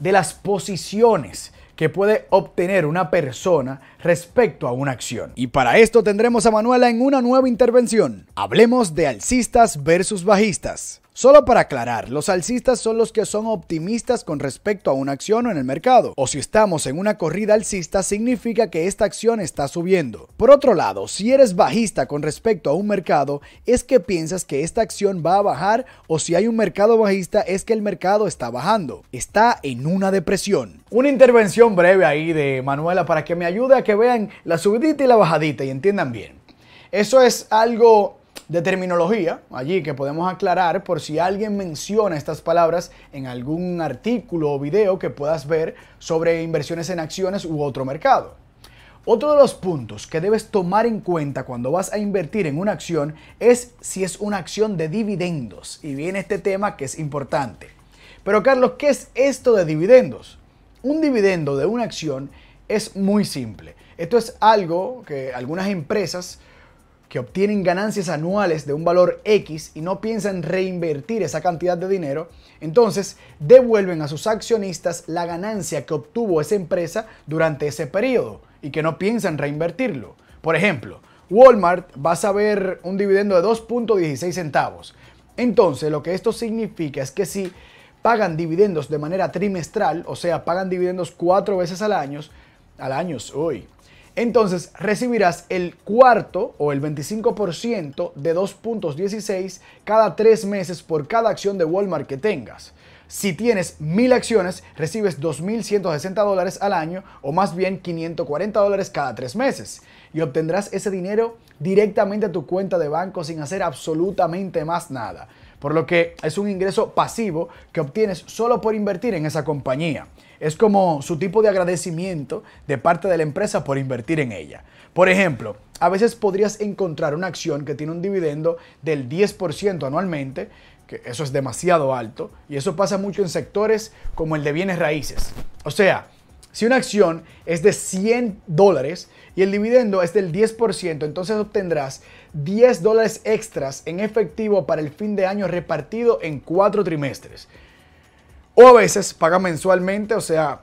de las posiciones que puede obtener una persona respecto a una acción. Y para esto tendremos a Manuela en una nueva intervención. Hablemos de alcistas versus bajistas. Solo para aclarar, los alcistas son los que son optimistas con respecto a una acción en el mercado. O si estamos en una corrida alcista, significa que esta acción está subiendo. Por otro lado, si eres bajista con respecto a un mercado, es que piensas que esta acción va a bajar o si hay un mercado bajista, es que el mercado está bajando. Está en una depresión. Una intervención breve ahí de Manuela para que me ayude a que vean la subidita y la bajadita y entiendan bien. Eso es algo de terminología allí que podemos aclarar por si alguien menciona estas palabras en algún artículo o video que puedas ver sobre inversiones en acciones u otro mercado. Otro de los puntos que debes tomar en cuenta cuando vas a invertir en una acción es si es una acción de dividendos. Y viene este tema que es importante. Pero Carlos, ¿qué es esto de dividendos? Un dividendo de una acción es muy simple. Esto es algo que algunas empresas que obtienen ganancias anuales de un valor X y no piensan reinvertir esa cantidad de dinero, entonces devuelven a sus accionistas la ganancia que obtuvo esa empresa durante ese periodo y que no piensan reinvertirlo. Por ejemplo, Walmart va a ver un dividendo de 2.16 centavos. Entonces, lo que esto significa es que si pagan dividendos de manera trimestral, o sea, pagan dividendos cuatro veces al año, al año, uy, entonces recibirás el cuarto o el 25% de 2.16 cada tres meses por cada acción de Walmart que tengas. Si tienes mil acciones, recibes 2.160 dólares al año o más bien 540 dólares cada tres meses. Y obtendrás ese dinero directamente a tu cuenta de banco sin hacer absolutamente más nada. Por lo que es un ingreso pasivo que obtienes solo por invertir en esa compañía. Es como su tipo de agradecimiento de parte de la empresa por invertir en ella. Por ejemplo, a veces podrías encontrar una acción que tiene un dividendo del 10% anualmente, que eso es demasiado alto, y eso pasa mucho en sectores como el de bienes raíces. O sea, si una acción es de 100 dólares y el dividendo es del 10%, entonces obtendrás 10 dólares extras en efectivo para el fin de año repartido en cuatro trimestres. O a veces paga mensualmente, o sea,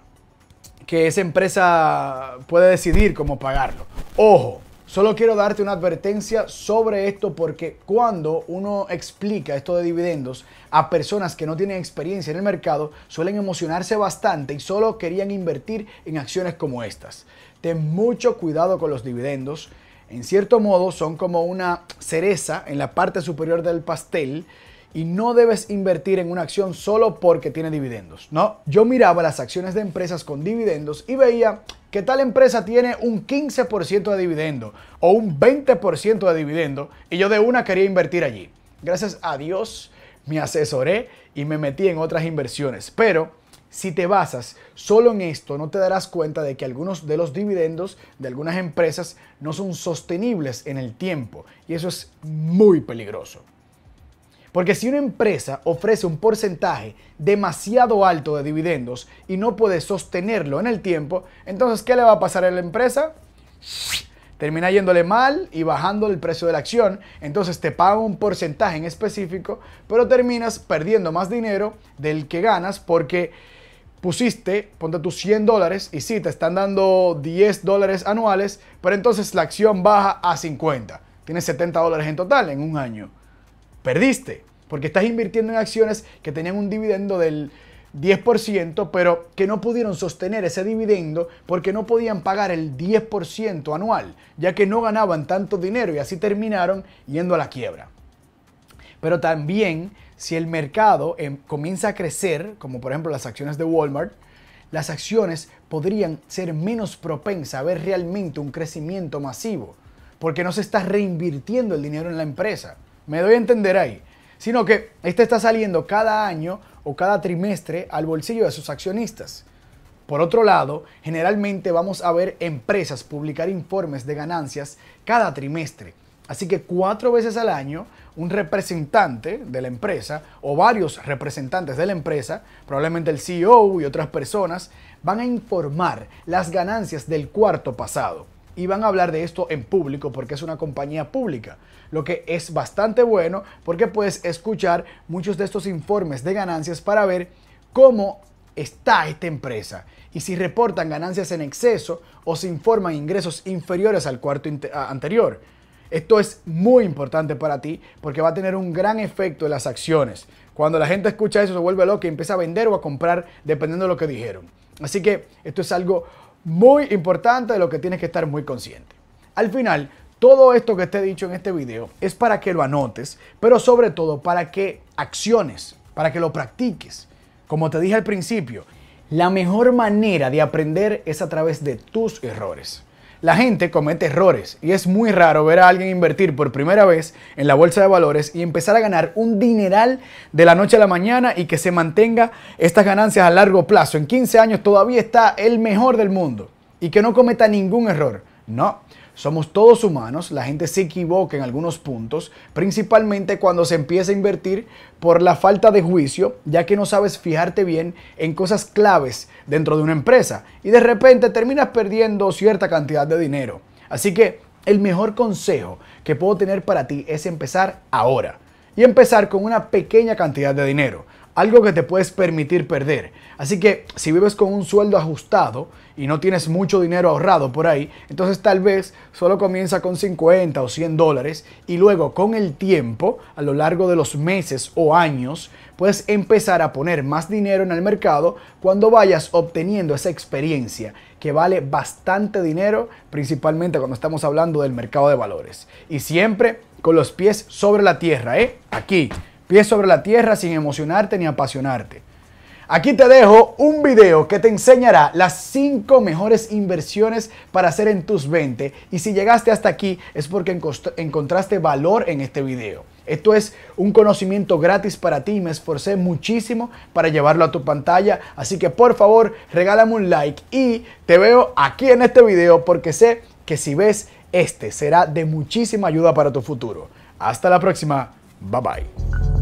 que esa empresa puede decidir cómo pagarlo. Ojo, solo quiero darte una advertencia sobre esto porque cuando uno explica esto de dividendos a personas que no tienen experiencia en el mercado, suelen emocionarse bastante y solo querían invertir en acciones como estas. Ten mucho cuidado con los dividendos. En cierto modo son como una cereza en la parte superior del pastel y no debes invertir en una acción solo porque tiene dividendos. No, yo miraba las acciones de empresas con dividendos y veía que tal empresa tiene un 15% de dividendo o un 20% de dividendo y yo de una quería invertir allí. Gracias a Dios me asesoré y me metí en otras inversiones, pero si te basas solo en esto, no te darás cuenta de que algunos de los dividendos de algunas empresas no son sostenibles en el tiempo y eso es muy peligroso. Porque si una empresa ofrece un porcentaje demasiado alto de dividendos y no puede sostenerlo en el tiempo, entonces ¿qué le va a pasar a la empresa? Termina yéndole mal y bajando el precio de la acción, entonces te paga un porcentaje en específico, pero terminas perdiendo más dinero del que ganas porque pusiste, ponte tus 100 dólares y sí, te están dando 10 dólares anuales, pero entonces la acción baja a 50. Tienes 70 dólares en total en un año perdiste, porque estás invirtiendo en acciones que tenían un dividendo del 10%, pero que no pudieron sostener ese dividendo porque no podían pagar el 10% anual, ya que no ganaban tanto dinero y así terminaron yendo a la quiebra. Pero también si el mercado em, comienza a crecer, como por ejemplo las acciones de Walmart, las acciones podrían ser menos propensas a ver realmente un crecimiento masivo, porque no se está reinvirtiendo el dinero en la empresa. Me doy a entender ahí. Sino que este está saliendo cada año o cada trimestre al bolsillo de sus accionistas. Por otro lado, generalmente vamos a ver empresas publicar informes de ganancias cada trimestre. Así que cuatro veces al año, un representante de la empresa o varios representantes de la empresa, probablemente el CEO y otras personas, van a informar las ganancias del cuarto pasado y van a hablar de esto en público porque es una compañía pública, lo que es bastante bueno porque puedes escuchar muchos de estos informes de ganancias para ver cómo está esta empresa y si reportan ganancias en exceso o si informan ingresos inferiores al cuarto anterior. Esto es muy importante para ti porque va a tener un gran efecto en las acciones. Cuando la gente escucha eso se vuelve loca y empieza a vender o a comprar dependiendo de lo que dijeron. Así que esto es algo muy importante de lo que tienes que estar muy consciente. Al final, todo esto que te he dicho en este video es para que lo anotes, pero sobre todo para que acciones, para que lo practiques. Como te dije al principio, la mejor manera de aprender es a través de tus errores. La gente comete errores y es muy raro ver a alguien invertir por primera vez en la bolsa de valores y empezar a ganar un dineral de la noche a la mañana y que se mantenga estas ganancias a largo plazo. En 15 años todavía está el mejor del mundo y que no cometa ningún error. No, somos todos humanos, la gente se equivoca en algunos puntos, principalmente cuando se empieza a invertir por la falta de juicio, ya que no sabes fijarte bien en cosas claves dentro de una empresa y de repente terminas perdiendo cierta cantidad de dinero. Así que el mejor consejo que puedo tener para ti es empezar ahora y empezar con una pequeña cantidad de dinero algo que te puedes permitir perder. Así que si vives con un sueldo ajustado y no tienes mucho dinero ahorrado por ahí, entonces tal vez solo comienza con 50 o 100 dólares y luego con el tiempo, a lo largo de los meses o años, puedes empezar a poner más dinero en el mercado cuando vayas obteniendo esa experiencia que vale bastante dinero, principalmente cuando estamos hablando del mercado de valores. Y siempre con los pies sobre la tierra, ¿eh? Aquí, pies sobre la tierra sin emocionarte ni apasionarte. Aquí te dejo un video que te enseñará las 5 mejores inversiones para hacer en tus 20 y si llegaste hasta aquí es porque encontraste valor en este video. Esto es un conocimiento gratis para ti me esforcé muchísimo para llevarlo a tu pantalla, así que por favor regálame un like y te veo aquí en este video porque sé que si ves este será de muchísima ayuda para tu futuro. Hasta la próxima, bye bye.